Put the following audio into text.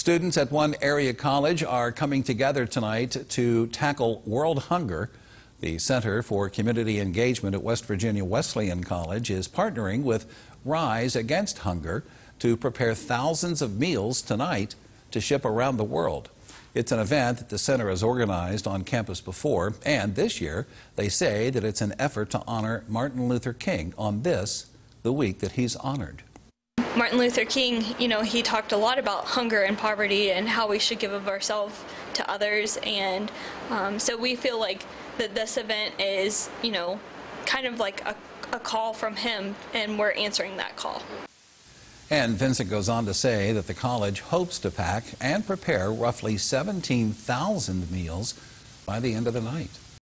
Students at one area college are coming together tonight to tackle world hunger. The Center for Community Engagement at West Virginia Wesleyan College is partnering with Rise Against Hunger to prepare thousands of meals tonight to ship around the world. It's an event that the center has organized on campus before, and this year they say that it's an effort to honor Martin Luther King on this, the week that he's honored. Martin Luther King, you know, he talked a lot about hunger and poverty and how we should give of ourselves to others. And um, so we feel like that this event is, you know, kind of like a, a call from him, and we're answering that call. And Vincent goes on to say that the college hopes to pack and prepare roughly 17,000 meals by the end of the night.